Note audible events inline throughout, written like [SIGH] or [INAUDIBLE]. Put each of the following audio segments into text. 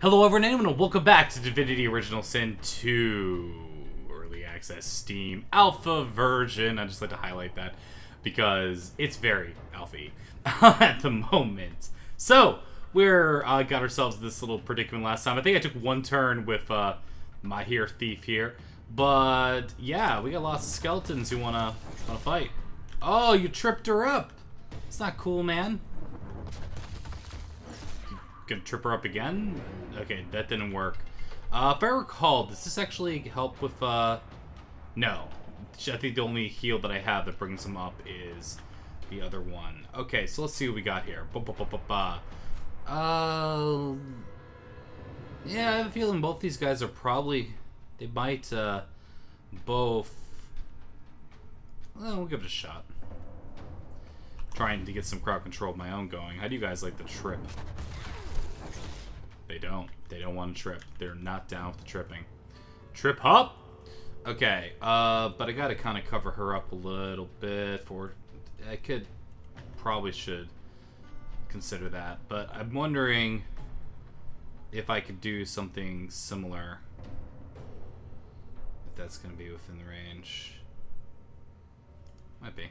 Hello everyone and welcome back to Divinity Original Sin 2 Early Access Steam Alpha version. I just like to highlight that because it's very alphy [LAUGHS] at the moment. So, we're uh, got ourselves this little predicament last time. I think I took one turn with uh, my here thief here. But yeah, we got lots of skeletons who wanna wanna fight. Oh, you tripped her up. It's not cool, man. Gonna trip her up again? Okay, that didn't work. Uh, if I recall, does this actually help with, uh... No. I think the only heal that I have that brings him up is the other one. Okay, so let's see what we got here. Ba -ba -ba uh... Yeah, I have a feeling both these guys are probably... They might, uh... Both... Well, we'll give it a shot. Trying to get some crowd control of my own going. How do you guys like the trip? They don't. They don't want to trip. They're not down with the tripping. Trip hop? Okay, uh, but I gotta kind of cover her up a little bit for... I could... Probably should consider that, but I'm wondering if I could do something similar. If that's gonna be within the range. Might be.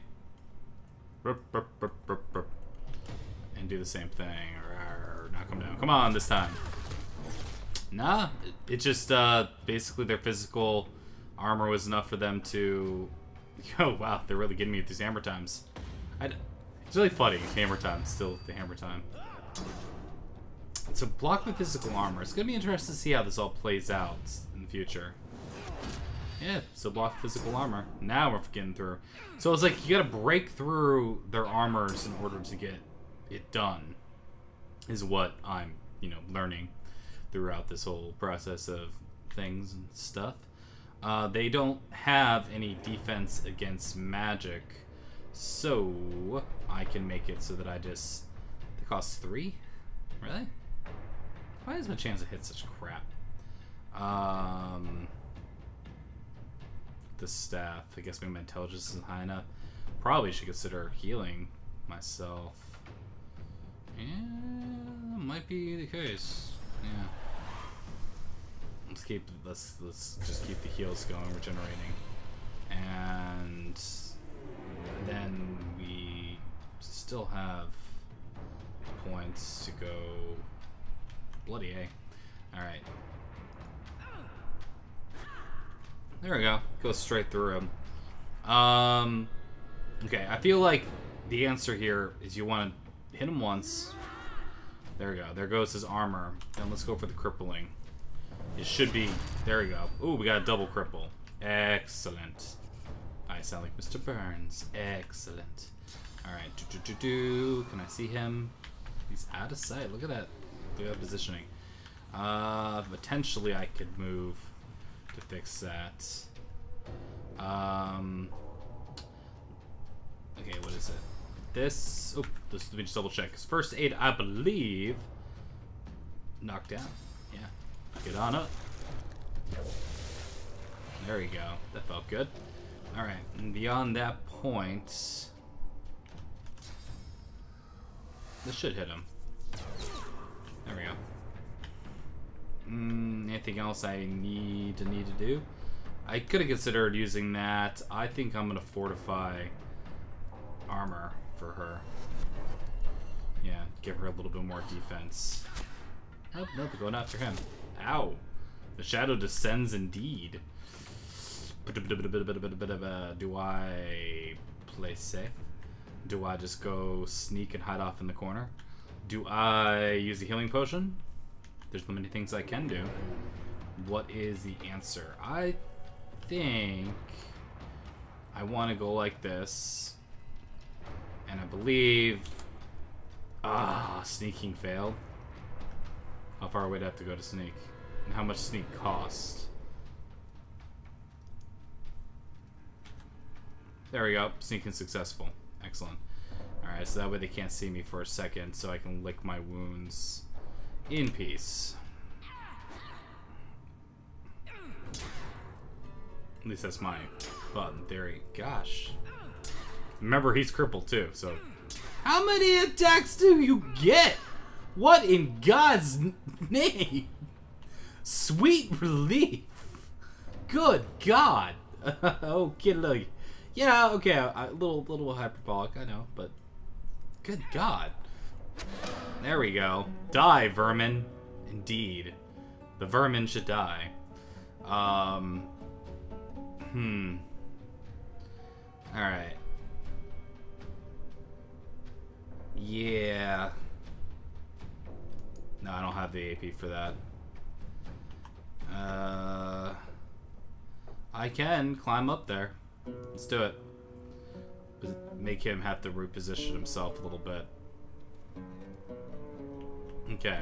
And do the same thing, or knock them down. Come on, this time. Nah, it just, uh, basically their physical armor was enough for them to... [LAUGHS] Oh, wow, they're really getting me with these hammer times. I'd... It's really funny, hammer time, still the hammer time. So block the physical armor. It's gonna be interesting to see how this all plays out in the future. Yeah, so block physical armor. Now we're getting through. So it's like you gotta break through their armors in order to get it done. Is what I'm, you know, learning throughout this whole process of things and stuff. Uh, they don't have any defense against magic, so I can make it so that I just... They cost three? Really? Why is my chance to hit such crap? Um, the staff. I guess maybe my intelligence isn't high enough. Probably should consider healing myself. Yeah, might be the case. Yeah. Let's keep let's let's just keep the heals going, regenerating, and then we still have points to go. Bloody a! All right. There we go. Go straight through him. Um. Okay, I feel like the answer here is you want to hit him once. There we go. There goes his armor. Then let's go for the crippling. It should be... There we go. Ooh, we got a double cripple. Excellent. I sound like Mr. Burns. Excellent. Alright. Can I see him? He's out of sight. Look at that. Look at that positioning. Uh, potentially I could move to fix that. Um... Okay, what is it? This... Oh, this, let me just double check. First aid, I believe... Knocked down. Yeah. Get on up. There we go. That felt good. Alright, beyond that point... This should hit him. There we go. Mm, anything else I need to need to do? I could have considered using that. I think I'm going to fortify armor for her. Yeah, give her a little bit more defense. Nope, nope, going after him. Ow. The shadow descends indeed. Do I play safe? Do I just go sneak and hide off in the corner? Do I use a healing potion? There's so many things I can do. What is the answer? I think I want to go like this. And I believe... Ah, sneaking failed. How far away do I have to go to sneak? And how much sneak cost? There we go. Sneaking successful. Excellent. Alright, so that way they can't see me for a second, so I can lick my wounds in peace. At least that's my in theory. Gosh. Remember, he's crippled too, so... How many attacks do you get? What in God's name? Sweet relief. Good God. [LAUGHS] okay, look. Yeah, okay, a little, little hyperbolic, I know, but good God. There we go. Die, vermin. Indeed. The vermin should die. Um. Hmm. Alright. Yeah. No, I don't have the AP for that. Uh, I can climb up there. Let's do it. Make him have to reposition himself a little bit. Okay.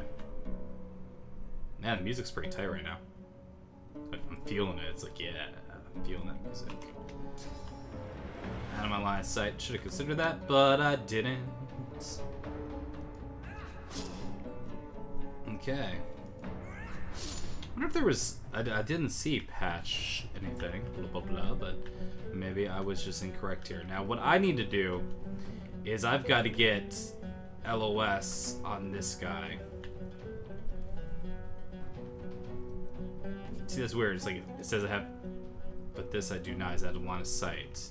Man, the music's pretty tight right now. I'm feeling it. It's like, yeah, I'm feeling that music. Out of my line of sight. Should have considered that, but I didn't. Okay. I wonder if there was... I, I didn't see patch anything, blah, blah, blah, but maybe I was just incorrect here. Now, what I need to do is I've got to get LOS on this guy. See, that's weird. It's like, it says I have... But this I do not, is out of line of sight.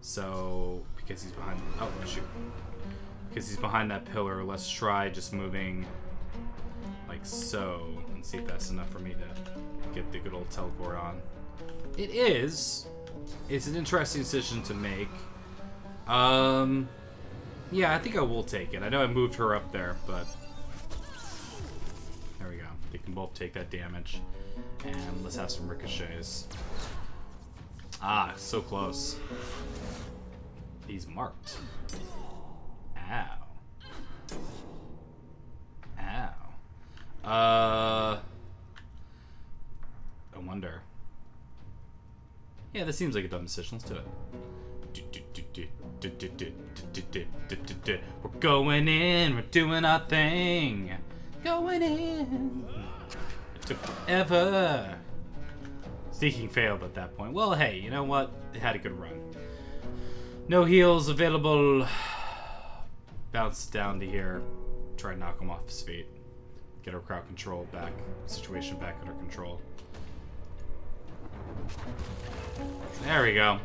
So, because he's behind... Oh, shoot. Because he's behind that pillar, let's try just moving like so and see if that's enough for me to get the good old teleport on. It is. It's an interesting decision to make. Um, yeah, I think I will take it. I know I moved her up there, but there we go. They can both take that damage. And let's have some ricochets. Ah, so close. He's marked. Ow. Ow. Uh, I wonder. Yeah, this seems like a dumb decision. Let's do it. We're going in. We're doing our thing. Going in. It took forever. Seeking failed at that point. Well, hey, you know what? It had a good run. No heals available. Down to here. Try and knock him off his feet get our crowd control back, situation back under control. There we go.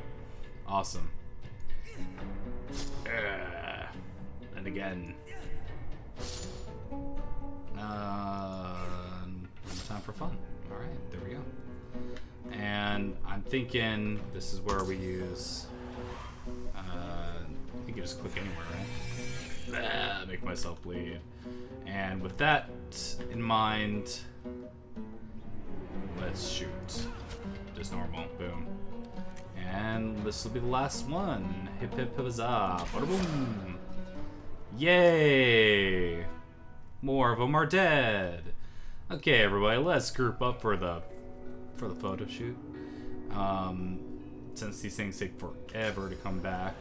Awesome. Uh, and again. Uh, time for fun. Alright, there we go. And I'm thinking this is where we use... Uh, you just click anywhere, right? Ah, make myself bleed. And with that in mind, let's shoot. Just normal. Boom. And this will be the last one. Hip hip huzzah. Bada boom. Yay! More of them are dead. Okay, everybody, let's group up for the for the photo shoot. Um, since these things take forever to come back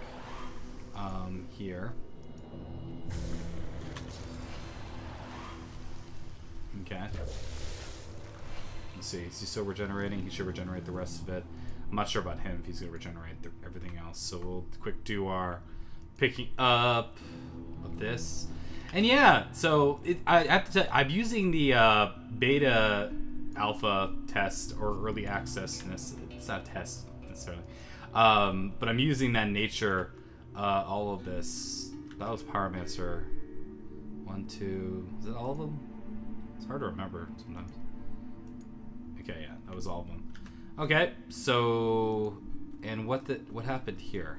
um, here. Okay. Let's see. Is he still regenerating? He should regenerate the rest of it. I'm not sure about him if he's going to regenerate everything else. So we'll quick do our picking up of this. And yeah, so it, I have to tell I'm using the uh, beta alpha test or early access. It's not a test necessarily. Um, but I'm using that nature, uh, all of this. That was Pyromancer. One, two, is it all of them? It's hard to remember sometimes. Okay, yeah, that was all of them. Okay, so and what the what happened here?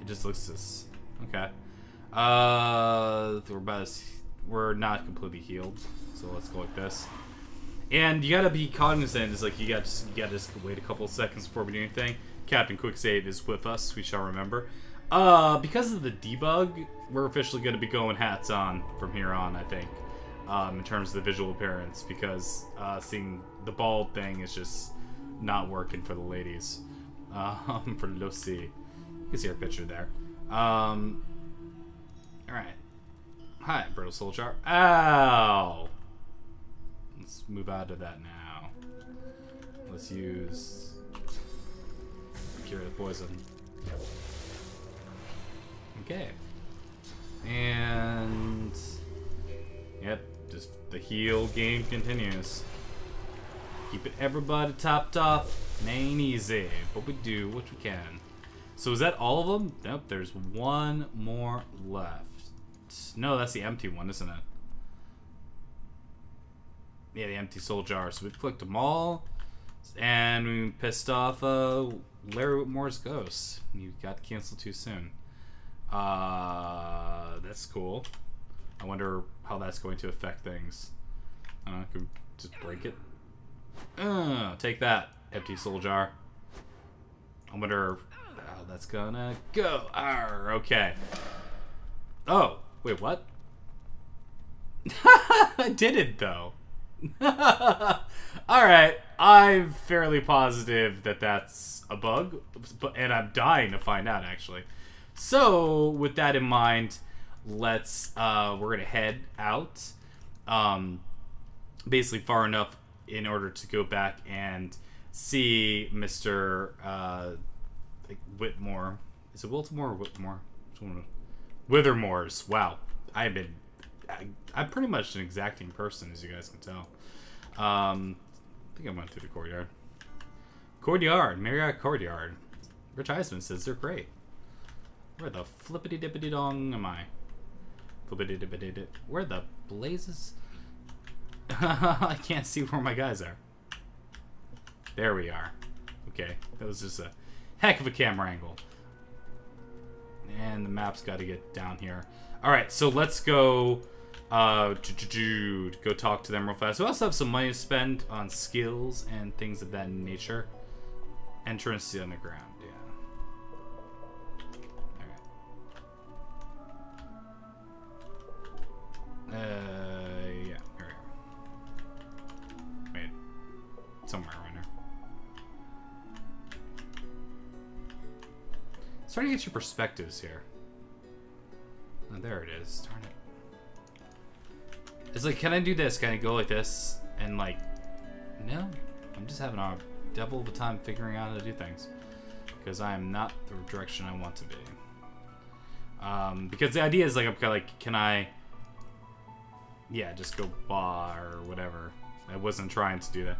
It just looks this. Okay. Uh, we're about to, we're not completely healed, so let's go like this. And you gotta be cognizant. Is like you got you gotta just wait a couple seconds before we do anything. Captain Quick Save is with us. We shall remember. Uh, because of the debug, we're officially gonna be going hats on from here on. I think um, in terms of the visual appearance because uh, seeing the bald thing is just not working for the ladies. [LAUGHS] Um, for Lucy. You can see her picture there. Um, Alright. Hi, Brittle Soldier. Ow! Let's move out of that now. Let's use Cure the Poison. Okay. And... Yep, just The heal game continues. Keep it everybody topped off. Ain't easy, but we do what we can. So is that all of them? Nope, there's one more left. No, that's the empty one, isn't it? Yeah, the empty soul jar. So we've clicked them all. And we pissed off uh, Larry Wilmore's ghost. You got canceled too soon. Uh, that's cool. I wonder how that's going to affect things. Uh, could just break it. Uh, take that, empty soul jar. I wonder how that's gonna go. Arr, okay. Oh, wait, what? [LAUGHS] I did it though. [LAUGHS] Alright, I'm fairly positive that that's a bug, and I'm dying to find out actually. So, with that in mind, let's, uh, we're gonna head out, um, basically far enough in order to go back and see Mr. Uh, Whitmore. Is it Wiltmore or Whitmore? Withermore's. Wow. I've been I, am pretty much an exacting person, as you guys can tell. Um, I think I went through the courtyard. Courtyard, Marriott Courtyard. Rich Eisen says they're great. Where the flippity dippity dong am I? Flippity dippity dip. Where the blazes? [LAUGHS] I can't see where my guys are. There we are. Okay, that was just a heck of a camera angle. And the map's got to get down here. All right, so let's go uh, go talk to them real fast. We also have some money to spend on skills and things of that nature. Entrance to the underground, Uh, yeah, here we go. Wait. Somewhere around here. Starting to get your perspectives here. Oh, there it is. Darn it. It's like, can I do this? Can I go like this? And like, no. I'm just having a devil of a time figuring out how to do things. Because I am not the direction I want to be. Um, because the idea is like, I'm kind of like, can I... Yeah, just go bar or whatever. I wasn't trying to do that.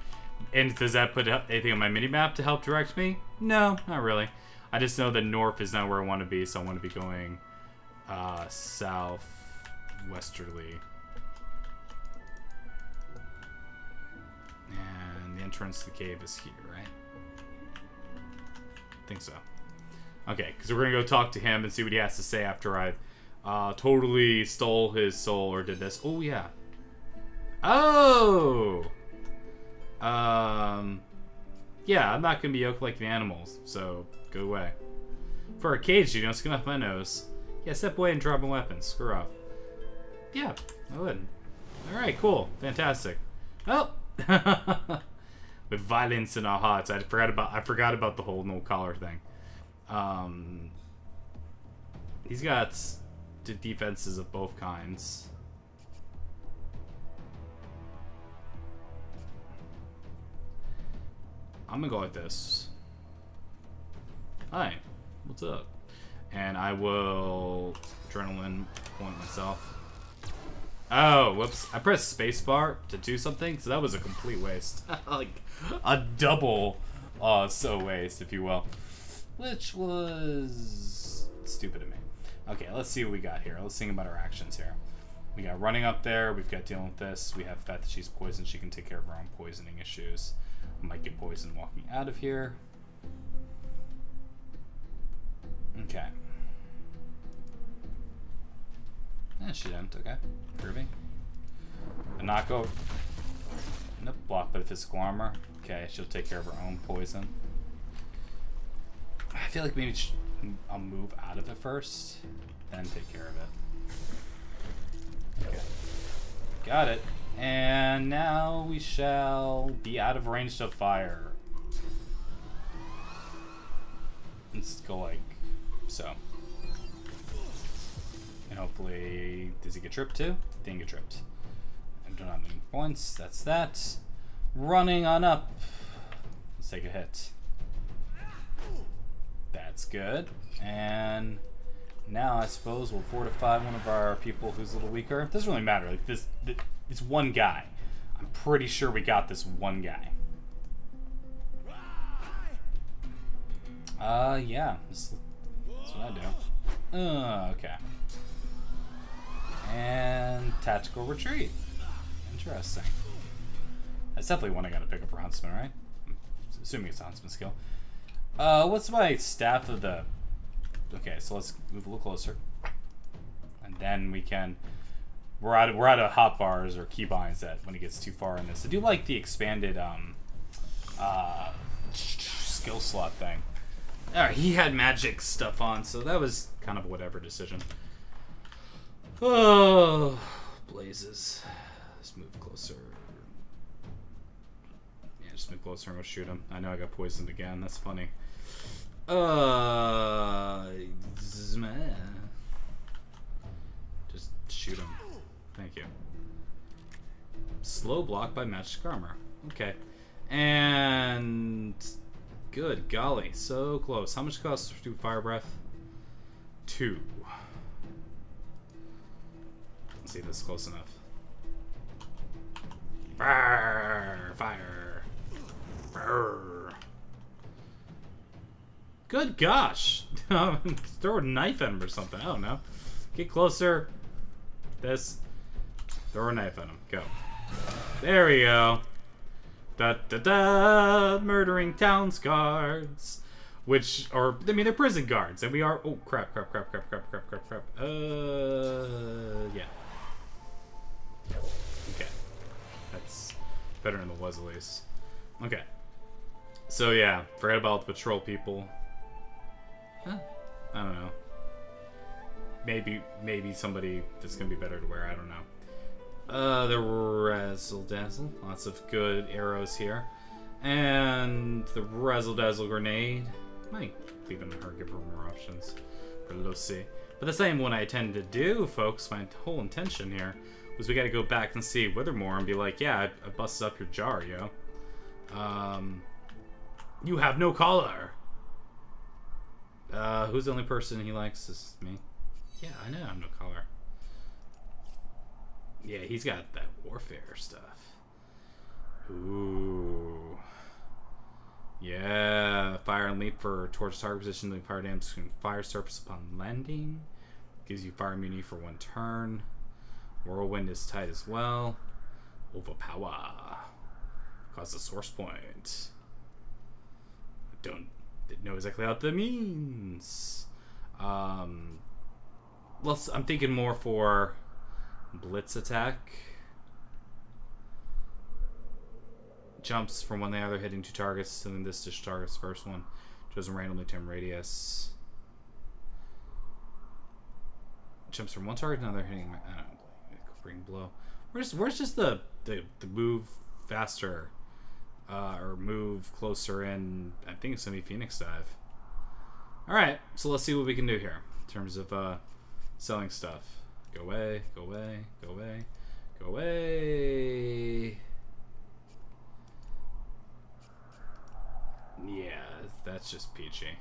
And does that put anything on my mini-map to help direct me? No, not really. I just know that north is not where I want to be, so I want to be going uh, south westerly. And the entrance to the cave is here, right? I think so. Okay, because we're going to go talk to him and see what he has to say after I've uh, totally stole his soul or did this. Oh, yeah. Oh! Um, yeah, I'm not going to be yoked like the animals, so go away. For a cage, you don't skin off my nose. Yeah, step away and drop my weapons. Screw off. Yeah, I would. Alright, cool. Fantastic. Oh! [LAUGHS] With violence in our hearts. I forgot about I forgot about the whole no collar thing. Um He's got defenses of both kinds. I'm gonna go like this. Hi, what's up? And I will adrenaline point myself. Oh, whoops. I pressed spacebar to do something, so that was a complete waste. [LAUGHS] like, a double uh, so waste, if you will. Which was stupid of me. Okay, let's see what we got here. Let's think about our actions here. We got running up there. We've got dealing with this. We have that she's poisoned. She can take care of her own poisoning issues. Might get poisoned walking out of here. Okay. Yeah, she didn't. Okay. Groovy. Anako. Nope. Blocked by physical armor. Okay, she'll take care of her own poison. I feel like maybe I'll move out of it first, then take care of it. Okay. Got it. And now we shall be out of range of fire. Let's go like so. And hopefully, does he get tripped too? Didn't get tripped. I don't have any points. That's that. Running on up. Let's take a hit. That's good. And now I suppose we'll fortify one of our people who's a little weaker. It doesn't really matter. Like this, it's one guy. I'm pretty sure we got this one guy. Uh, yeah. That's, that's what I do. Uh, okay. And tactical retreat. Interesting. That's definitely one I gotta pick up for Huntsman, right? assuming it's a Huntsman skill. Uh, what's my staff of the... Okay, so let's move a little closer. And then we can... We're out of, we're out of hot bars or keybinds that when it gets too far in this. I do like the expanded um, uh, skill slot thing. Alright, he had magic stuff on, so that was kind of whatever decision. Oh, blazes. Let's move closer. Yeah, just move closer and we'll shoot him. I know I got poisoned again. That's funny. Uh, just shoot him. Thank you. Slow block by magic armor. Okay. And good golly, so close. How much costs to fire breath? Two. Let's see if this is close enough. Fire! Fire! Fire! Good gosh! [LAUGHS] Um, throw a knife at him or something. I don't know. Get closer. This. Throw a knife at him. Go. There we go. Da da da! Murdering town's guards. Which are, I mean, they're prison guards, and we are. Oh crap! Crap! Crap! Crap! Crap! Crap! Crap! Crap! Uh, yeah. Okay, that's better than the was at least. Okay. So yeah, forget about the patrol people. Huh? I don't know. Maybe, maybe somebody that's gonna be better to wear, I don't know. Uh, the Razzle Dazzle. Lots of good arrows here. And the Razzle Dazzle grenade. Might even her give her more options. But let's see. But the same one I intend to do, folks, my whole intention here, was we gotta go back and see Withermore and be like, yeah, I, I busted up your jar, yo. Um, you have no collar. Uh, who's the only person he likes? This is me. Yeah, I know I'm no collar. Yeah, he's got that warfare stuff. Ooh. Yeah, fire and leap for torch target position. The fire damage can fire surface upon landing. Gives you fire immunity for one turn. Whirlwind is tight as well. Overpower. Cause the source point. I don't know exactly what that means. Um, let's. I'm thinking more for blitz attack. Jumps from when they either hitting two targets, and then this just targets first one. Chosen randomly term radius. Jumps from one target to another, hitting. I don't know, bring blow. Where's where's just the the, the move faster, uh, or move closer in? I think it's gonna be Phoenix Dive. All right, so let's see what we can do here in terms of uh, selling stuff. Go away, go away, go away, go away. Yeah, that's just peachy.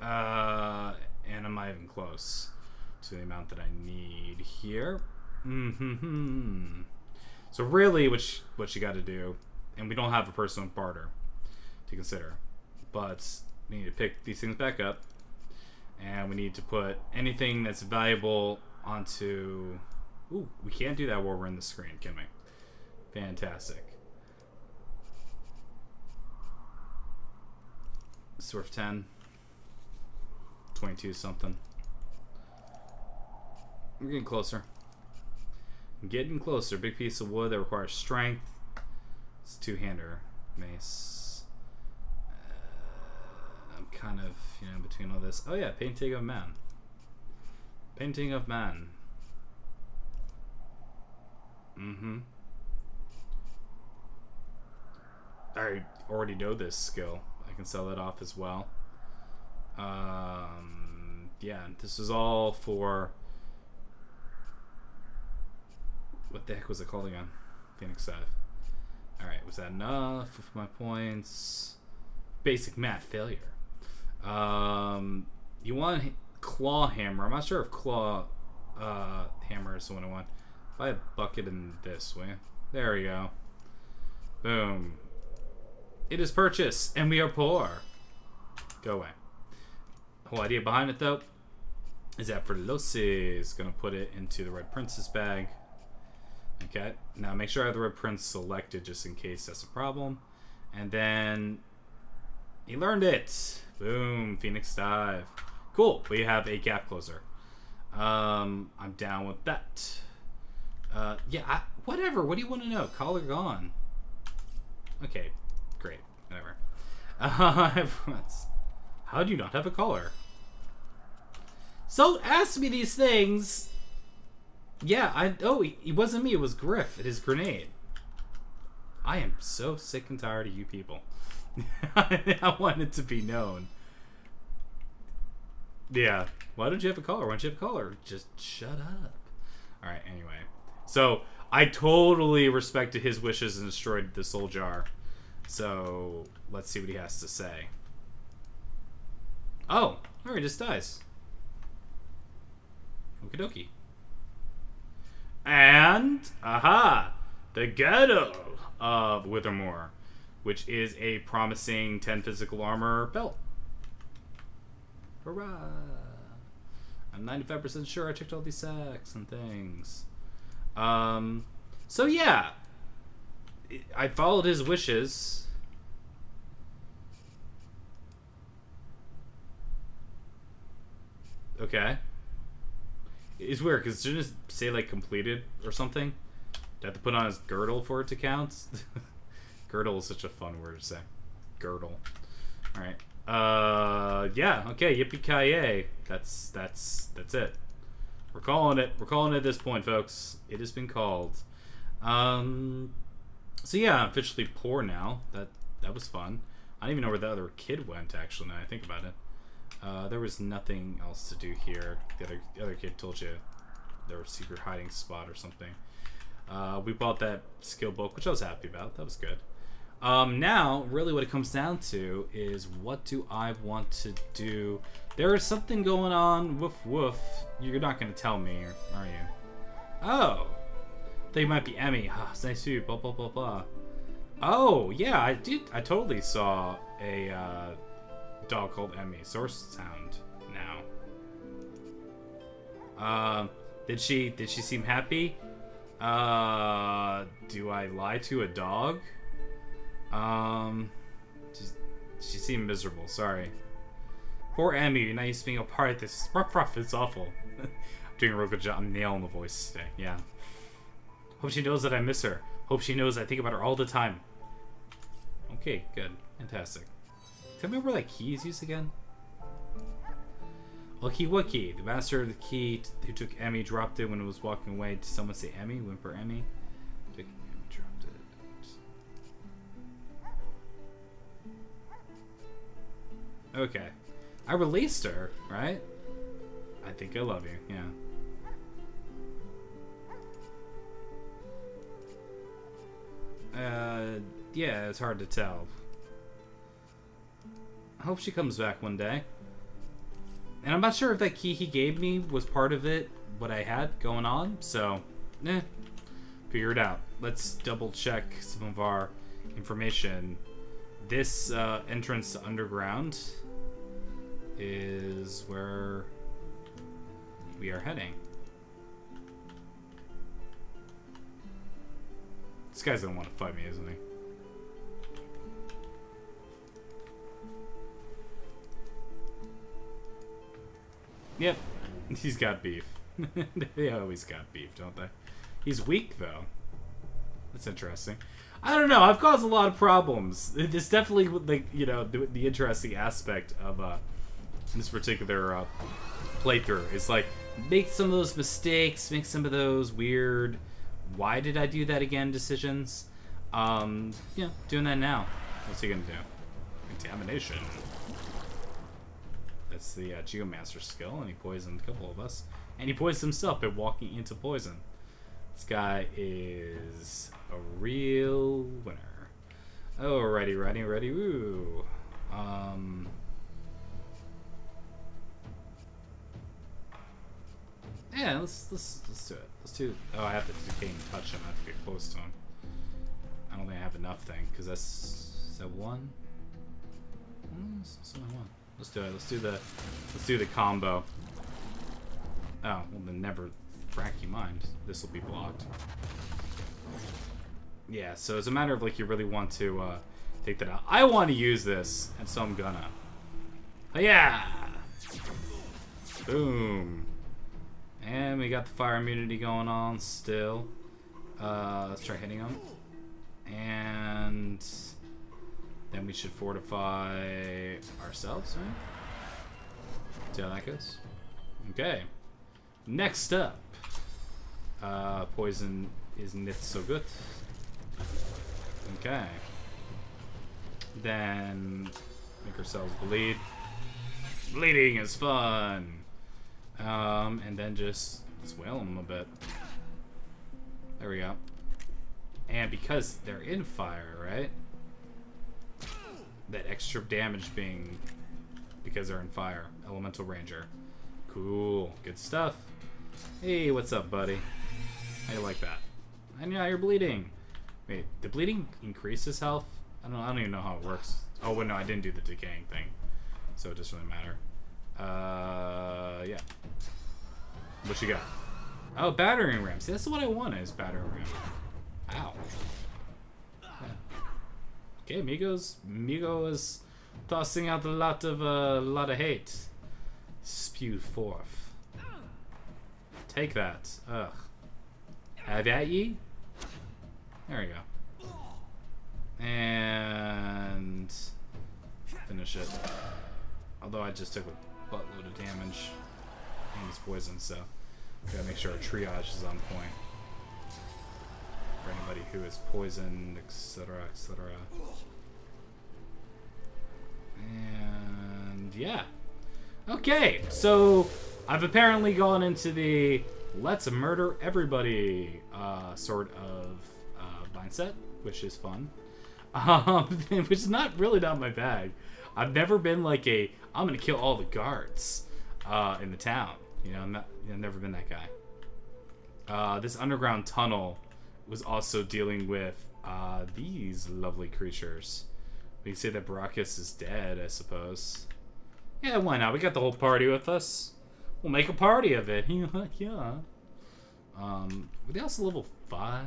Uh, and am I even close to the amount that I need here? Mm-hmm. So really, you, what you got to do, and we don't have a personal barter to consider, but we need to pick these things back up, and we need to put anything that's valuable onto. Ooh, we can't do that while we're in the screen, can we? Fantastic. Sort 10. 22 something. We're getting closer. Getting closer. Big piece of wood that requires strength. It's two-hander. Mace. Uh, I'm kind of, you know, between all this. Oh yeah, painting of man. Painting of man. Mm-hmm. I already know this skill. I can sell that off as well. Um, yeah, this is all for. What the heck was it called again? Phoenix Dive. Alright, was that enough of my points? Basic math failure. Um, you want Claw Hammer. I'm not sure if Claw uh, hammer is the one I want. Buy a bucket in this way. There we go. Boom. It is purchased, and we are poor. Go away. Whole idea behind it, though, is that for Fertilose is to put it into the Red Prince's bag. Okay, now make sure I have the Red Prince selected just in case that's a problem. And then he learned it. Boom, Phoenix Dive. Cool, we have a gap closer. Um, I'm down with that. Uh, yeah, I, whatever. What do you want to know? Collar gone. Okay, great. Whatever. [LAUGHS] Uh, how do you not have a collar? So ask me these things. Yeah, I. Oh, it wasn't me. It was Griff. It is grenade. I am so sick and tired of you people. [LAUGHS] I want it to be known. Yeah. Why don't you have a collar? Why don't you have a collar? Just shut up. All right. Anyway, so I totally respected his wishes and destroyed the soul jar. So let's see what he has to say. Oh, all right, just dies. Okie dokie. And, aha, the ghetto of Withermoor, which is a promising 10 physical armor belt. Hurrah! I'm 95% sure I checked all these sacks and things. Um, so yeah, I followed his wishes. Okay. It's weird because didn't it say like completed or something? Did I have to put on his girdle for it to count? [LAUGHS] girdle is such a fun word to say. Girdle. All right. Uh, yeah. Okay. Yippee ki yay. That's that's that's it. We're calling it. We're calling it at this point, folks. It has been called. Um. So yeah, I'm officially poor now. That that was fun. I don't even know where the other kid went. Actually, now I think about it. Uh, there was nothing else to do here. The other the other kid told you there was a secret hiding spot or something. Uh, we bought that skill book, which I was happy about. That was good. Um, now, really, what it comes down to is what do I want to do? There is something going on. Woof woof. You're not going to tell me, are you? Oh, they might be Emmy. Ah, it's nice to you. Blah blah blah blah. Oh yeah, I did. I totally saw a. Uh, dog called Emmy. Source sound now. Um, did she did she seem happy? Uh, do I lie to a dog? Um, just, she seemed miserable. Sorry. Poor Emmy, you're not used to being a part of this. Ruff ruff, it's awful. I'm [LAUGHS] doing a real good job. I'm nailing the voice today. Yeah. Hope she knows that I miss her. Hope she knows I think about her all the time. Okay, good. Fantastic. Me where that key is used again? Lucky Wookie, the master of the key who took Emmy, dropped it when it was walking away. Did someone say Emmy? Whimper Emmy? Okay. I released her, right? I think I love you, yeah. Uh, yeah, it's hard to tell. I hope she comes back one day. And I'm not sure if that key he gave me was part of it, what I had going on, so, eh, figure it out. Let's double check some of our information. This uh, entrance to Underground is where we are heading. This guy's gonna want to fight me, isn't he? Yep, he's got beef. [LAUGHS] they always got beef, don't they? He's weak, though. That's interesting. I don't know. I've caused a lot of problems. It's definitely like you know the, the interesting aspect of uh, this particular uh, playthrough It's like make some of those mistakes, make some of those weird "why did I do that again" decisions. Um, yeah, doing that now. What's he gonna do? Contamination. That's the uh, Geomancer skill, and he poisoned a couple of us. And he poisoned himself by walking into poison. This guy is a real winner. Oh, ready, ready, woo. Um... Yeah, let's let's let's do it. Let's do. Oh, I have to decay and touch him. I have to get close to him. I don't think I have enough thing because that's is that one. Mm, it's only one. Let's do it. Let's do the let's do the combo. Oh, well then never frack you mind. This will be blocked. Yeah, so it's a matter of like you really want to uh, take that out. I want to use this, and so I'm gonna. Yeah! Boom. And we got the fire immunity going on still. Uh, let's try hitting him. And then we should fortify ourselves, right? See how that goes? Okay. Next up. Uh, poison is not so good. Okay. Then make ourselves bleed. Bleeding is fun. Um, and then just swell them a bit. There we go. And because they're in fire, right? That extra damage being because they're in fire. Elemental Ranger. Cool. Good stuff. Hey, what's up, buddy? I like that? And yeah, you're bleeding. Wait, the bleeding increases health? I don't, I don't even know how it works. Oh, wait, no, I didn't do the decaying thing. So it doesn't really matter. Uh, yeah. What you got? Oh, battering ram. See, that's what I want is battering ram. Ow. Okay, Migos. Migo is tossing out a lot of a uh, lot of hate. Spew forth. Take that. Ugh. Have at ye. There we go. And finish it. Although I just took a buttload of damage. And he's poisoned, so gotta make sure our triage is on point. For anybody who is poisoned, etc., etc. And yeah. Okay, so I've apparently gone into the let's murder everybody uh, sort of uh, mindset, which is fun. [LAUGHS] Um, [LAUGHS] which is not really not my bag. I've never been like a I'm gonna kill all the guards uh, in the town. You know, I'm not, I've never been that guy. Uh, this underground tunnel was also dealing with uh, these lovely creatures. We can say that Baracus is dead, I suppose. Yeah, why not? We got the whole party with us. We'll make a party of it. [LAUGHS] yeah. Um, were they also level 5?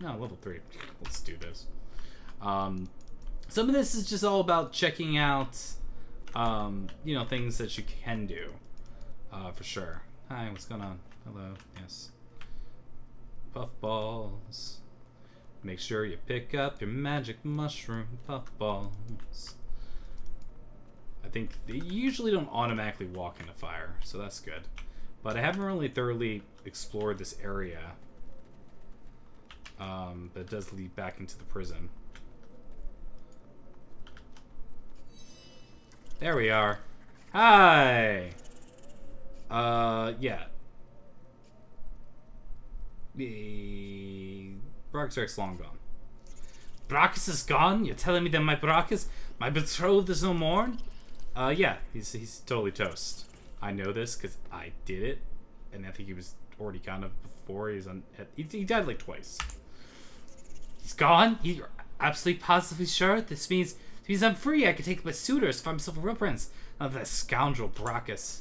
No, level 3. [LAUGHS] Let's do this. Um, some of this is just all about checking out, um, you know, things that you can do. Uh, for sure. Hi, what's going on? Hello. Yes. Puffballs. Make sure you pick up your magic mushroom puffballs. I think they usually don't automatically walk into fire, so that's good. But I haven't really thoroughly explored this area. Um, but it does lead back into the prison. There we are. Hi! Uh, yeah. The... Brock's long gone. Braccus is gone? You're telling me that my Braccus, my betrothed is no more? Uh, yeah, he's, he's totally toast. I know this because I did it, and I think he was already kind of before. He's on. He, he died like twice. He's gone. You're absolutely positively sure. This means this means I'm free. I can take my suitors, find myself a real prince. Not that scoundrel Braccus.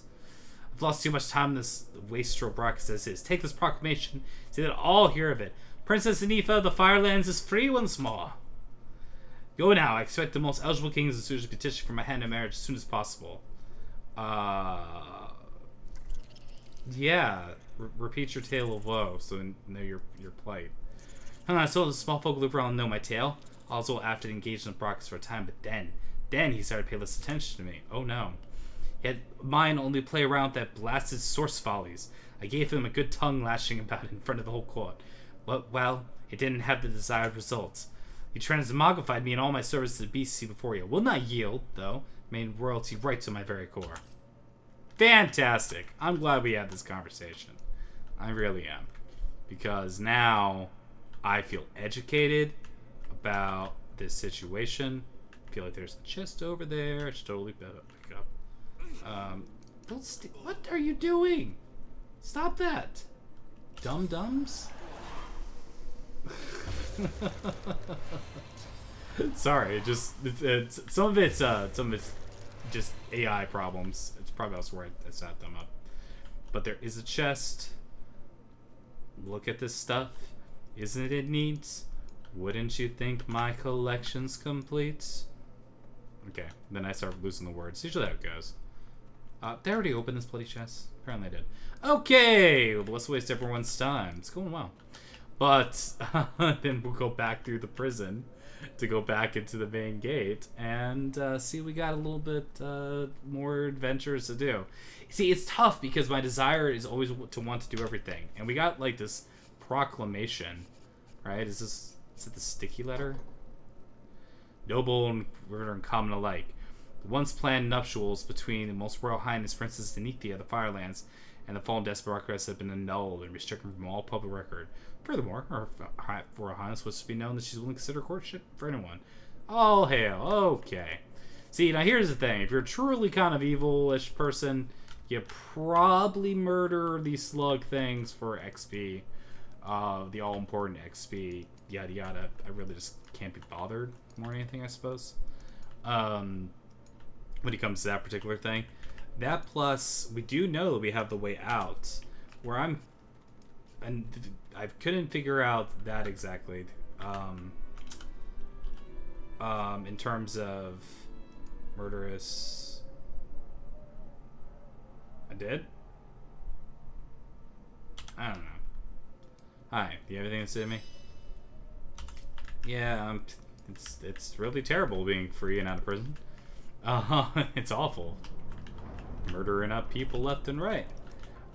I've lost too much time in this wastrel Braccus as is. Take this proclamation, so that all hear of it. Princess Anifa the Firelands is free once more. Go now. I expect the most eligible kings and suitors to petition for my hand in marriage as soon as possible. Uh, yeah. repeat your tale of woe, so know your your plight. I saw the small folk loop around know my tale. Also, after the engagement of for a time, but then, then he started to pay less attention to me. Oh no. Had mine only play around that blasted source follies. I gave him a good tongue lashing about in front of the whole court. But, well, it didn't have the desired results. He transmogrified me in all my services to beast before you. Will not yield, though. Made royalty right to my very core. Fantastic. I'm glad we had this conversation. I really am. Because now I feel educated about this situation. I feel like there's a chest over there. It's totally better. Um, don't what are you doing? Stop that! Dum dums? [LAUGHS] Sorry, it just it's, it's, some of it's uh some of it's just AI problems. It's probably also where I, I set them up. But there is a chest. Look at this stuff. Isn't it neat? Wouldn't you think my collection's complete? Okay, then I start losing the words. Usually how it goes. Uh, they already opened this bloody chest. Apparently I did. Okay, let's waste everyone's time. It's going well. But uh, [LAUGHS] then we'll go back through the prison to go back into the main gate and uh, see we got a little bit uh, more adventures to do. See, it's tough because my desire is always to want to do everything, and we got like this proclamation, right? Is this is it the sticky letter? Noble and common alike. The once planned nuptials between the Most Royal Highness Princess Zenithia of the Firelands and the fallen Desperakis have been annulled and restricted from all public record. Furthermore, her Royal Highness was to be known that she's willing to consider courtship for anyone. All hail. Okay. See, now here's the thing. If you're truly kind of evil-ish person, you probably murder these slug things for XP. Uh, the all-important XP, yada yada. I really just can't be bothered more than anything, I suppose. Um, when it comes to that particular thing. That plus, we do know that we have the way out. Where I'm, and I couldn't figure out that exactly. Um, um, in terms of murderous. I did? I don't know. Hi, do you have anything to say to me? Yeah, um, it's it's really terrible being free and out of prison. Uh, huh. [LAUGHS] it's awful. Murdering up people left and right.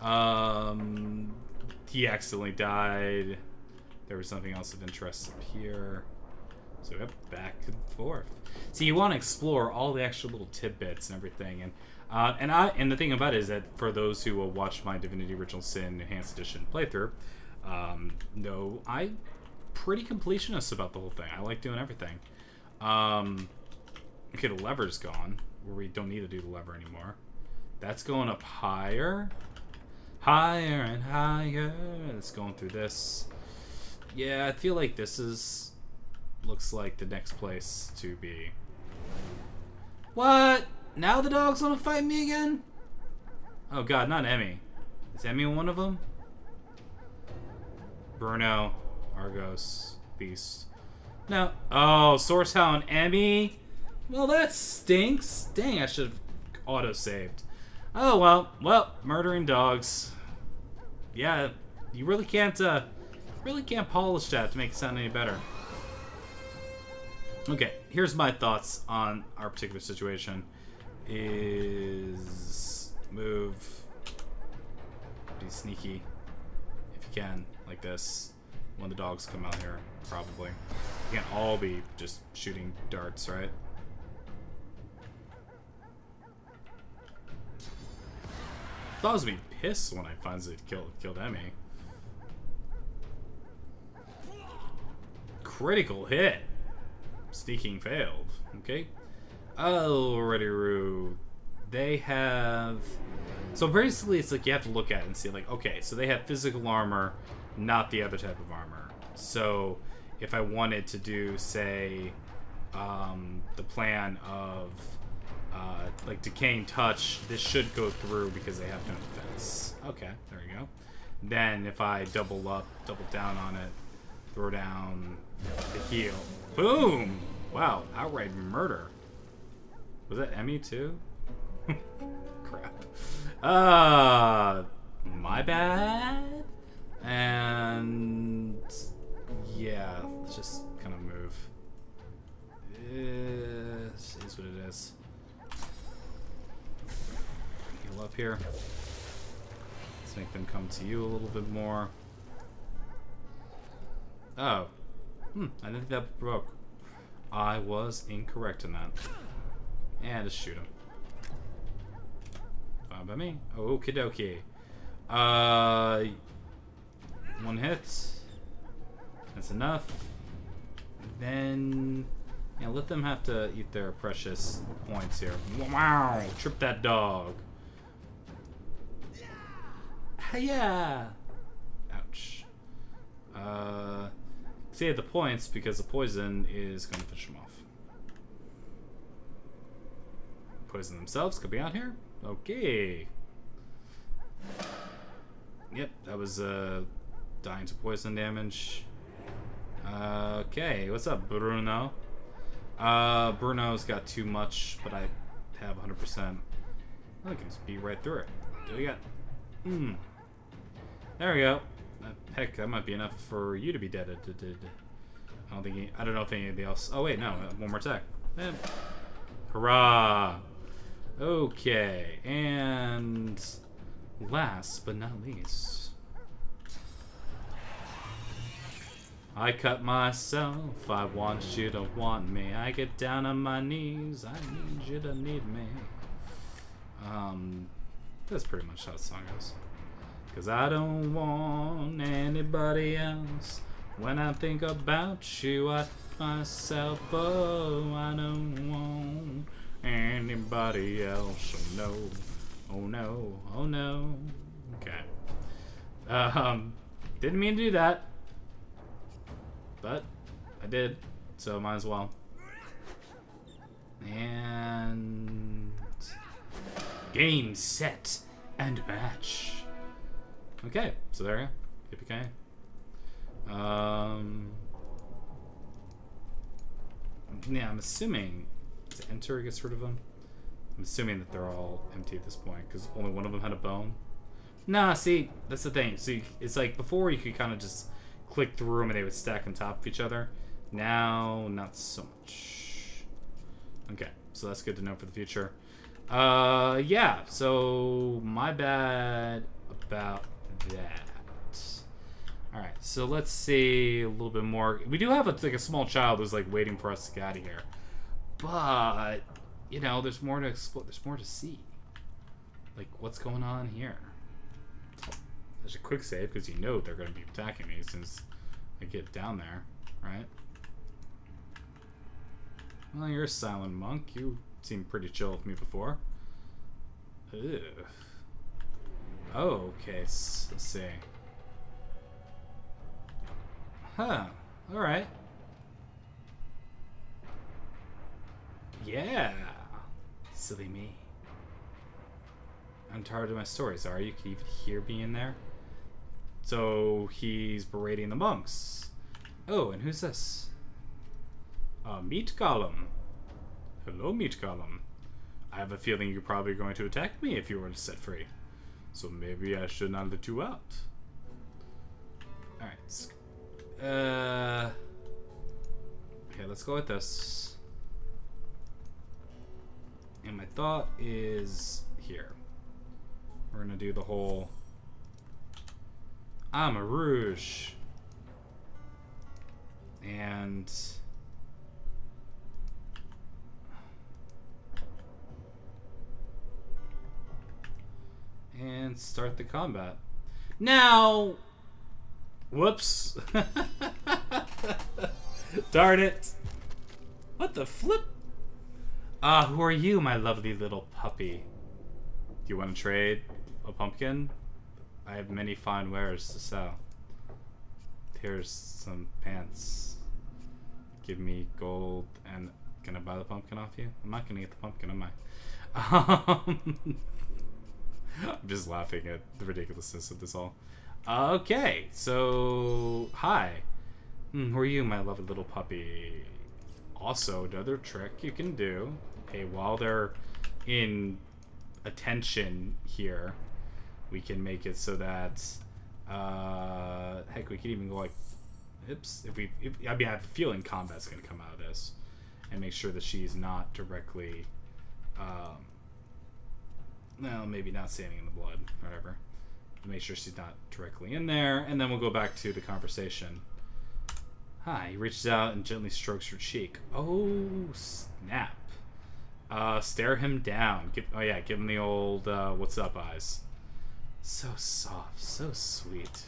Um, he accidentally died. There was something else of interest up here. So yep, back and forth. See, you want to explore all the extra little tidbits and everything, and uh, and I and the thing about it is that for those who will watch my Divinity Original Sin Enhanced Edition playthrough, um, know I pretty completionist about the whole thing. I like doing everything. Um, okay, the lever's gone, where we don't need to do the lever anymore. That's going up higher. Higher and higher. It's going through this. Yeah, I feel like this is... Looks like the next place to be. What? Now the dogs want to fight me again? Oh god, not Emmy. Is Emmy one of them? Bruno, Argos, Beast. No. Oh, Sourcehound, Emmy. Well, that stinks. Dang, I should have auto-saved. Oh, well. Well, murdering dogs. Yeah, you really can't, uh, really can't polish that to make it sound any better. Okay, here's my thoughts on our particular situation. Is move, be sneaky if you can, like this when the dogs come out here, probably. You can't all be just shooting darts, right? I was gonna be pissed when I finally killed killed Emmy. Critical hit. Sneaking failed. Okay. Alrighty, Roo. They have. So basically, it's like you have to look at it and see, like, okay, so they have physical armor not the other type of armor. So if I wanted to do, say, um, the plan of uh, like decaying touch, this should go through because they have no defense. Okay, there we go. Then if I double up, double down on it, throw down the heal. Boom! Wow, outright murder. Was that Emmy too? [LAUGHS] Crap. Uh, my bad? And yeah, let's just kind of move. This is what it is. Up here. Let's make them come to you a little bit more. Oh. Hmm, I didn't think that broke. I was incorrect in that. And just shoot him. Fine by me. Okie dokie. Uh, one hit. That's enough. Then, yeah, let them have to eat their precious points here. Wow! Trip that dog. Yeah. Ouch. Uh, save the points because the poison is going to finish them off. Poison themselves could be out here. Okay. Yep, that was uh, dying to poison damage. Uh, okay, what's up, Bruno? Uh, Bruno's got too much, but I have 100%. I can just be right through it. Do we got? Hmm. There we go. Uh, heck, that might be enough for you to be dead. I don't think. He, I don't know if anything else. Oh wait, no. Uh, one more attack. Eh. Hurrah! Okay, and last but not least, I cut myself. I want you to want me. I get down on my knees. I need you to need me. Um, that's pretty much how the song goes. Cause I don't want anybody else. When I think about you, I myself, oh, I don't want anybody else. Oh no, oh no, oh no. Okay. Um, didn't mean to do that. But I did, so might as well. And game set and match. Okay, so there you go. APK. Um, yeah, I'm assuming to enter gets rid of them. I'm assuming that they're all empty at this point because only one of them had a bone. Nah, see, that's the thing. See, it's like before you could kind of just click through them and they would stack on top of each other. Now, not so much. Okay, so that's good to know for the future. Uh, yeah, so my bad about that. Alright, so let's see a little bit more. We do have a, like a small child who's like waiting for us to get out of here. But, you know, there's more to explore. There's more to see. Like, what's going on here? There's a quick save because you know they're going to be attacking me since I get down there, right? Well, you're a silent monk. You seemed pretty chill with me before. Ugh. Oh, okay. Let's see. Huh. Alright. Yeah. Silly me. I'm tired of my stories. Are you? Can even hear me in there? So he's berating the monks. Oh, and who's this? Uh, Meat Golem. Hello, Meat Golem. I have a feeling you're probably going to attack me if you were to set free. So maybe I should not let you out. Alright. Uh, okay, let's go with this. And my thought is here. We're gonna do the whole I'm a rouge. And and start the combat. Now, whoops. [LAUGHS] Darn it. What the flip? Ah, who are you, my lovely little puppy? Do you want to trade a pumpkin? I have many fine wares to sell. Here's some pants. Give me gold and can I buy the pumpkin off you? I'm not gonna get the pumpkin, am I? [LAUGHS] Um, I'm just laughing at the ridiculousness of this all. Okay, so hi. Hmm, who are you, my lovely little puppy? Also, another trick you can do, okay, while they're in attention here, we can make it so that uh, heck, we could even go like, oops. If we, if, I mean, I have a feeling combat's gonna come out of this, and make sure that she's not directly, um, well, maybe not standing in the blood, whatever. Make sure she's not directly in there, and then we'll go back to the conversation. Hi, he reaches out and gently strokes her cheek. Oh, snap. Uh, stare him down. Give, oh yeah, give him the old, uh, what's up eyes. So soft, so sweet.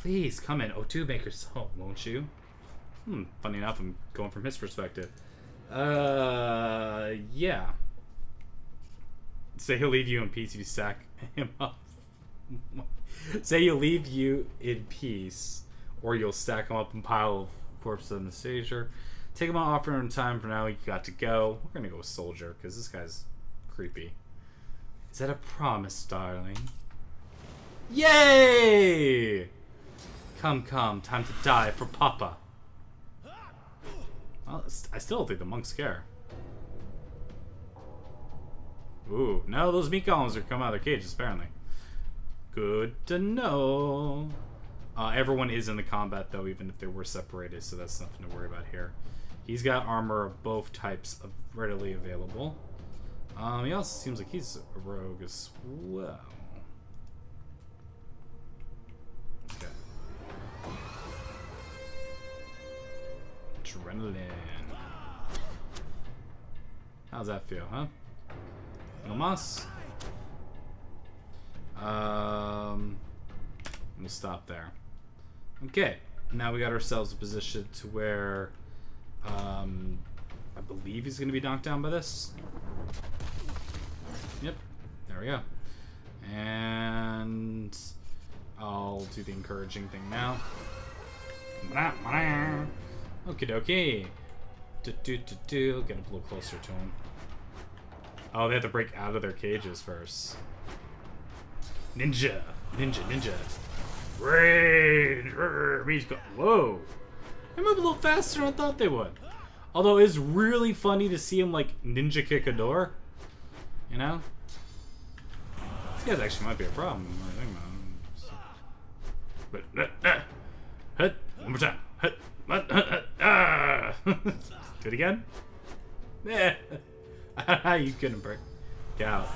Please come in. Oh, do make yourself, [LAUGHS] won't you? Hmm, funny enough, I'm going from his perspective. Uh, yeah. Say he'll leave you in peace if you sack him up. Say you leave you in peace, or you'll stack them up and pile of corpses on the stager. Take them out offer in time for now. You got to go. We're gonna go with soldier because this guy's creepy. Is that a promise, darling? Yay! Come, come, time to die for Papa. Well, I still don't think the monks care. Ooh, no, those meat golems are coming out of their cages, apparently. Good to know. Uh, everyone is in the combat, though, even if they were separated, so that's nothing to worry about here. He's got armor of both types of readily available. Um, he also seems like he's a rogue as well. Okay. Adrenaline. How's that feel, huh? No mas? Um, we'll stop there. Okay, now we got ourselves a position to where um, I believe he's going to be knocked down by this. Yep, there we go. And I'll do the encouraging thing now. Okie dokie. Do, do, do, do. Get a little closer to him. Oh, they have to break out of their cages first. Ninja! Ninja, ninja. Rage! Whoa! They move a little faster than I thought they would. Although it's really funny to see him like ninja kick a door. You know? These guys actually might be a problem. But uh, uh, one more time. Hut, uh, uh, [LAUGHS] Do it again. Yeah. [LAUGHS] you couldn't break. Out.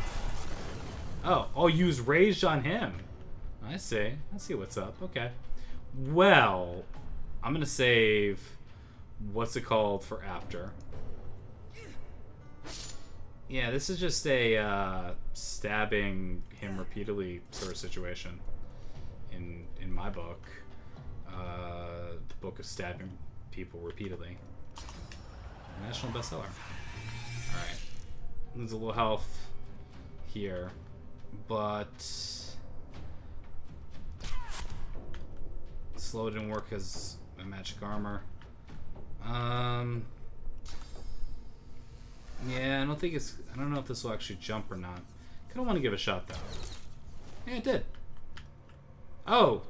Oh, I'll use rage on him. I see. I see what's up. Okay. Well, I'm gonna save. What's it called for after? Yeah, this is just a uh, stabbing him repeatedly sort of situation. In in my book, uh, the book of stabbing people repeatedly. National bestseller. All right, lose a little health here, but slow didn't work as my magic armor. Um. Yeah, I don't think it's. I don't know if this will actually jump or not. Kind of want to give a shot though. Yeah, it did. Oh,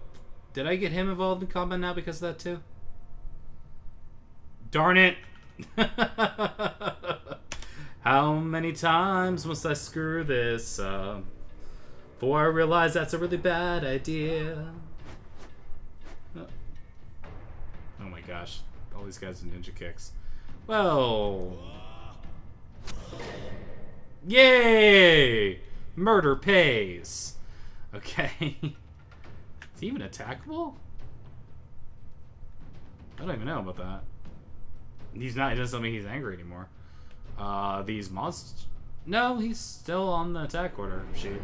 did I get him involved in combat now because of that too? Darn it! [LAUGHS] How many times must I screw this up? Before I realize that's a really bad idea. Uh, oh my gosh. All these guys are ninja kicks. Well. Yay! Murder pays. Okay. [LAUGHS] Is he even attackable? I don't even know about that. He's not. It doesn't mean he's angry anymore. Uh, these monsters. No, he's still on the attack order sheet.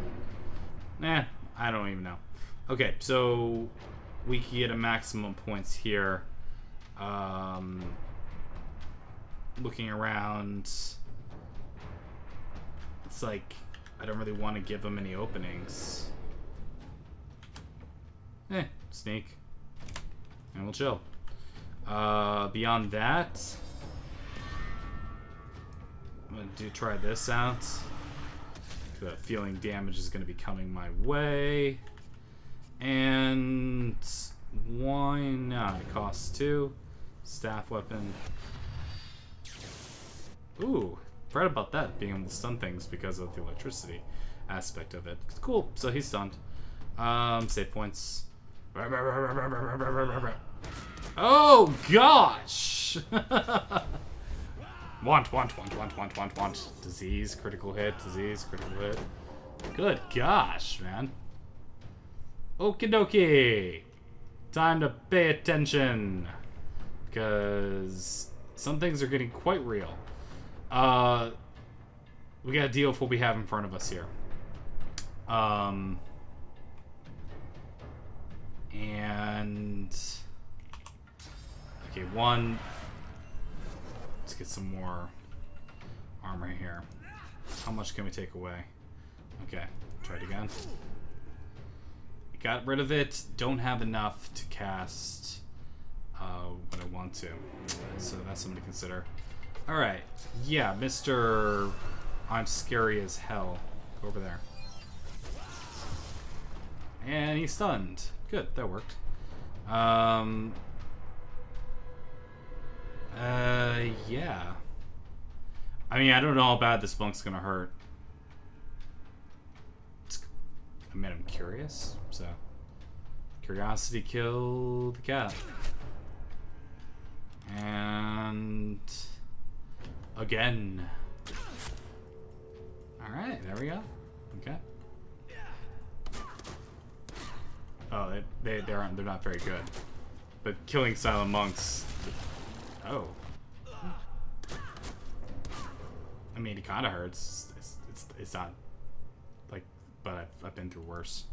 Nah, I don't even know. Okay, so we can get a maximum points here. Um, looking around, it's like I don't really want to give them any openings. Eh, sneak. And we'll chill. Uh, beyond that, I'm gonna do try this out. The feeling damage is gonna be coming my way. And why not? It costs two. Staff weapon. Ooh, right about that, being able to stun things because of the electricity aspect of it. Cool, so he's stunned. Um, save points. Oh, gosh! [LAUGHS] want, want, want, want, want, want, want. Disease, critical hit, disease, critical hit. Good gosh, man. Okie dokie. Time to pay attention. Because some things are getting quite real. Uh, we gotta deal with what we have in front of us here. Um, and okay, one. Let's get some more armor here. How much can we take away? Okay, try it again. got rid of it. Don't have enough to cast uh, what I want to. So that's something to consider. Alright. Yeah, Mr. I'm scary as hell. Go over there. And he's stunned. Good, that worked. Um. Uh, yeah. I mean, I don't know how bad this monk's gonna hurt. I mean, I'm curious, so. Curiosity killed the cat. And. Again. Alright, there we go. Okay. Oh, they, they, they aren't, they're not very good. But killing silent monks... Oh. I mean, it kind of hurts. It's, it's, it's not... Like, but I've, I've been through worse.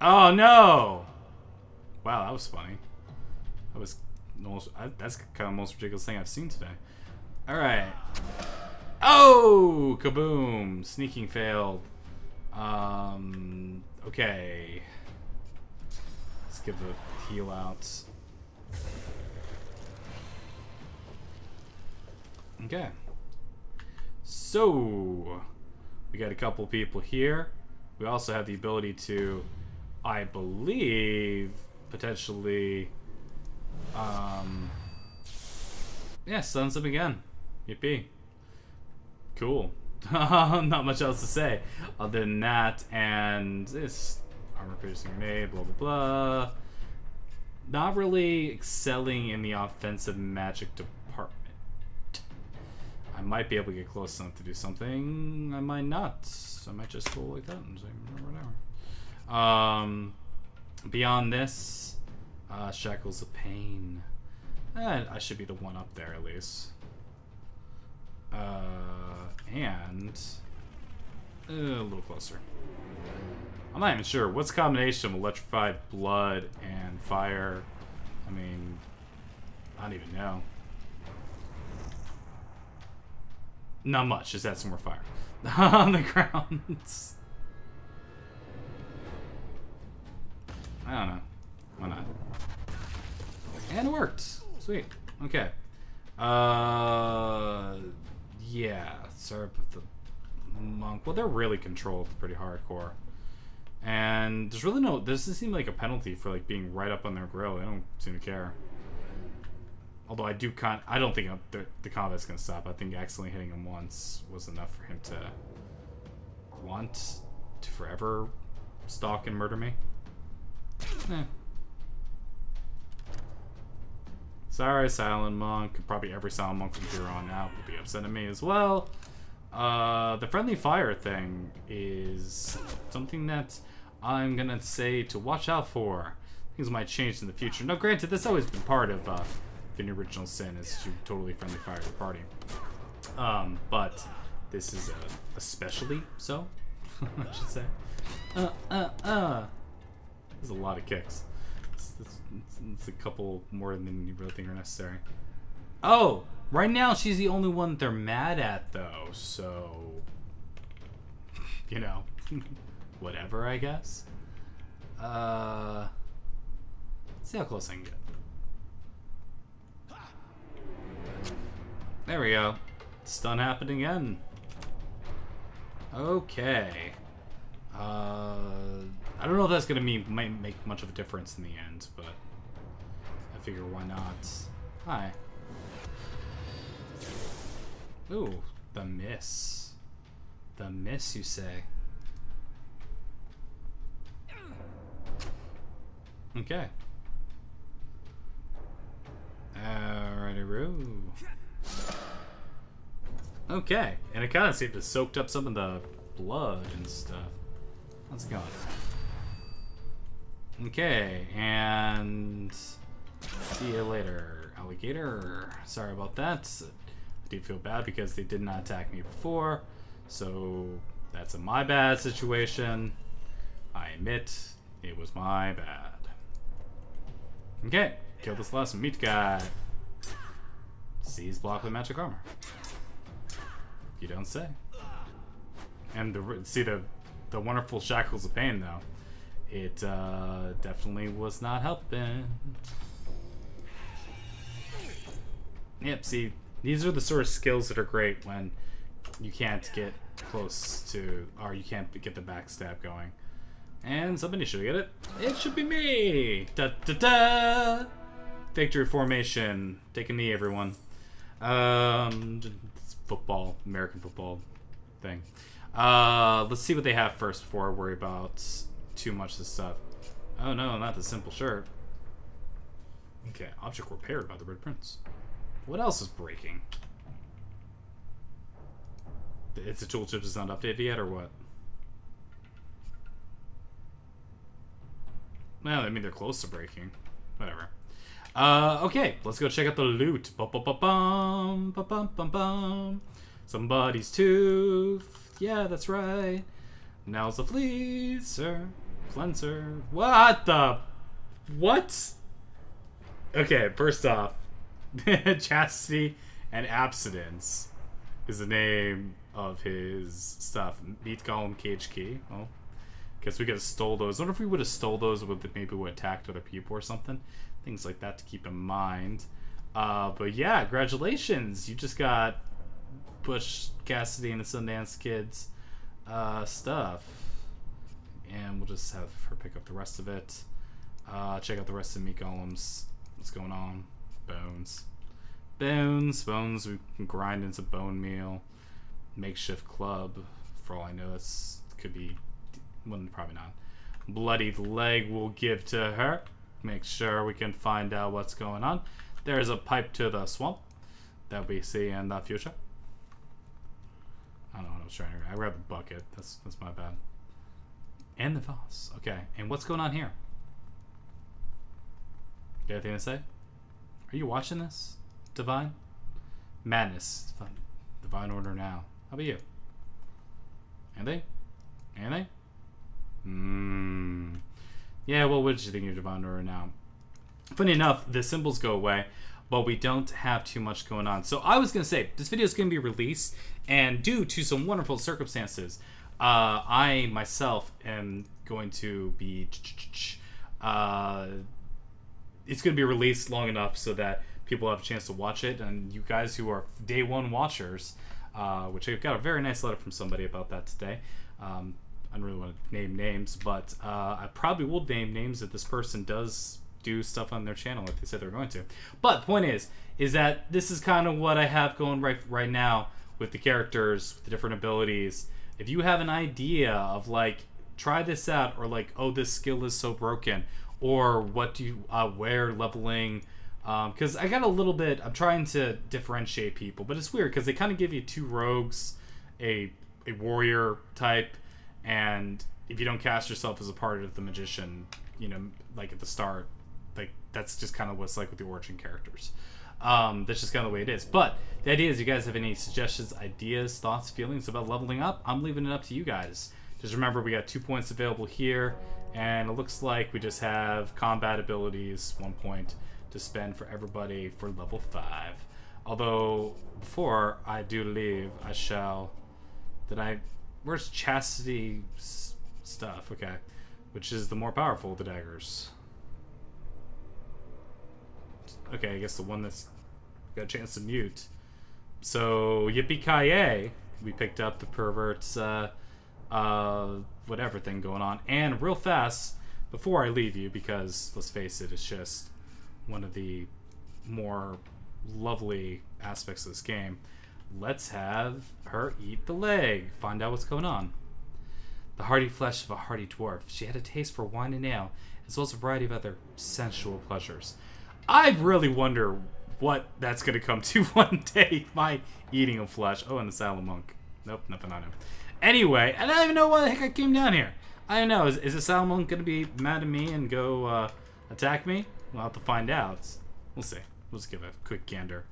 Oh, no! Wow, that was funny. That was most, I, that's kind of the most ridiculous thing I've seen today. Alright. Oh! Kaboom! Sneaking failed. Um, okay. Let's give the heal out. Okay. So, we got a couple people here. We also have the ability to, I believe, potentially, um, yeah, stuns him again. Yippee. Cool. [LAUGHS] Not much else to say other than that, and this armor piercing grenade, blah blah blah. Not really excelling in the offensive magic department. I might be able to get close enough to do something. I might not. I might just go like that and say whatever. Um, beyond this, uh, shackles of pain. Eh, I should be the one up there at least. Uh, and uh, a little closer. I'm not even sure. What's combination of electrified blood and fire? I mean, I don't even know. Not much. Just add some more fire [LAUGHS] on the ground. I don't know. Why not? And it worked. Sweet. Okay. Uh, yeah. Sorry about the monk. Well, they're really controlled pretty hardcore. And there's really no, this doesn't seem like a penalty for like being right up on their grill. They don't seem to care. Although I do con, I don't think the, the combat's gonna stop. I think accidentally hitting him once was enough for him to want to forever stalk and murder me. Eh. Sorry, Silent Monk. Probably every Silent Monk from here on out will be upset at me as well. Uh, the friendly fire thing is something that I'm gonna say to watch out for. Things might change in the future. Now, granted, that's always been part of uh, the original sin is to totally friendly fire your party. Um, but this is uh, especially so, [LAUGHS] I should say. Uh, uh, uh. There's a lot of kicks. It's, it's, it's, a couple more than you really think are necessary. Oh, right now she's the only one they're mad at, though. So, [LAUGHS] you know, [LAUGHS] whatever, I guess. Uh, let's see how close I can get. There we go. Stun happened again. Okay. Uh, I don't know if that's gonna mean might make much of a difference in the end, but I figure why not. Hi. Ooh, the miss. The miss, you say? Okay. Alrighty-roo. Okay, and it kind of seemed to soaked up some of the blood and stuff. It going? Okay, and see you later, alligator. Sorry about that. I do feel bad because they did not attack me before, so that's a my bad situation. I admit it was my bad. Okay, kill this last meat guy. Seize block with magic armor. You don't say. And the see the the wonderful shackles of pain though it uh, definitely was not helping. Yep, see, these are the sort of skills that are great when you can't get close to, or you can't get the backstab going. And somebody should get it. It should be me! Da da da! Victory formation. Take a knee, everyone. Um, football, American football thing. Uh, let's see what they have first before I worry about too much of this stuff. Oh no, not the simple shirt. Okay, object repaired by the Red Prince. What else is breaking? It's the tooltip is not updated yet, or what? Well, I mean, they're close to breaking. Whatever. Uh, okay, let's go check out the loot. Bum, bum, bum, bum, bum, bum, bum, bum. Somebody's tooth. Yeah, that's right. Now's the fleecer. Cleanser. What the? What? Okay, first off, [LAUGHS] chastity and abstinence is the name of his stuff. Meat Golem Cage Key. Well, guess we could have stole those. I wonder if we would have stole those with maybe we attacked other people or something. Things like that to keep in mind. Uh, but yeah, congratulations! You just got Butch Cassidy and the Sundance Kids uh, stuff. And we'll just have her pick up the rest of it. Uh, check out the rest of Meat Golems. What's going on? Bones. Bones, bones, we can grind into bone meal. Makeshift club. For all I know, that's could be well, probably not. Bloodied leg we'll give to her. Make sure we can find out what's going on. There's a pipe to the swamp that we see in the future. I don't know what I was trying to do. I grabbed the bucket. That's that's my bad. And the vase. Okay. And what's going on here? You got anything to say? Are you watching this? Divine? Madness. Divine order now. How about you? Anything? Anything? Hmm. Yeah, well, what did you think of Divine Order now? Funny enough, the symbols go away, but we don't have too much going on. So I was going to say, this video is going to be released, and due to some wonderful circumstances, uh, I myself am going to be... Uh, it's going to be released long enough so that people have a chance to watch it, and you guys who are day one watchers, uh, which I got a very nice letter from somebody about that today. Um, I don't really want to name names, but uh, I probably will name names if this person does do stuff on their channel like they said they're going to. But the point is, is that this is kind of what I have going right right now with the characters, with the different abilities. If you have an idea of like, try this out, or like, oh, this skill is so broken, or what do you, uh, where leveling, because um, I got a little bit. I'm trying to differentiate people, but it's weird because they kind of give you two rogues, a a warrior type, and if you don't cast yourself as a part of the magician, you know, like at the start, like that's just kind of what's like with the origin characters. Um, that's just kind of the way it is. But the idea is, you guys have any suggestions, ideas, thoughts, feelings about leveling up? I'm leaving it up to you guys. Just remember, we got two points available here, and it looks like we just have combat abilities, one point to spend for everybody for level five. Although before I do leave, I shall. Did I Where's chastity stuff? Okay. Which is the more powerful of the daggers? Okay, I guess the one that's got a chance to mute. So, yippee-ki-yay! We picked up the pervert's, uh, uh, whatever thing going on. And real fast, before I leave you, because let's face it, it's just one of the more lovely aspects of this game let's have her eat the leg. Find out what's going on. The hearty flesh of a hardy dwarf. She had a taste for wine and ale, as well as a variety of other sensual pleasures. I really wonder what that's going to come to [LAUGHS] one day. My eating of flesh. Oh, and the silent monk. Nope, nothing on him. Anyway, I don't even know why the heck I came down here. I don't know. Is, is the silent monk going to be mad at me and go uh, attack me? We'll have to find out. We'll see. We'll just give a quick gander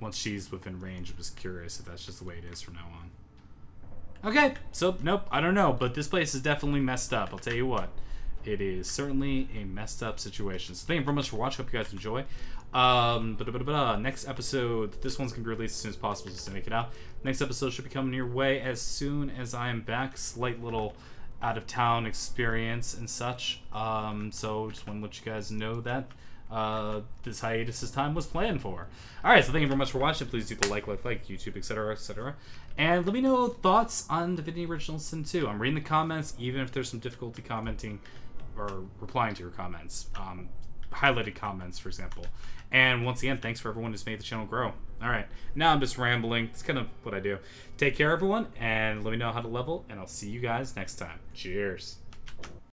once she's within range, I'm just curious if that's just the way it is from now on. Okay, so nope, I don't know, but this place is definitely messed up. I'll tell you what, it is certainly a messed up situation. So thank you very much for watching. Hope you guys enjoy. Um, but, but, but next episode, this one's gonna be released as soon as possible just to make it out. Next episode should be coming your way as soon as I am back. Slight little out of town experience and such. Um, so just want to let you guys know that uh, this hiatus time was planned for. All right, so thank you very much for watching. Please do the like, like, like, YouTube, etc., etc. And let me know thoughts on Divinity Original Sin 2. I'm reading the comments, even if there's some difficulty commenting or replying to your comments. Um, highlighted comments, for example. And once again, thanks for everyone who's made the channel grow. All right, now I'm just rambling. It's kind of what I do. Take care, everyone, and let me know how to level, and I'll see you guys next time. Cheers.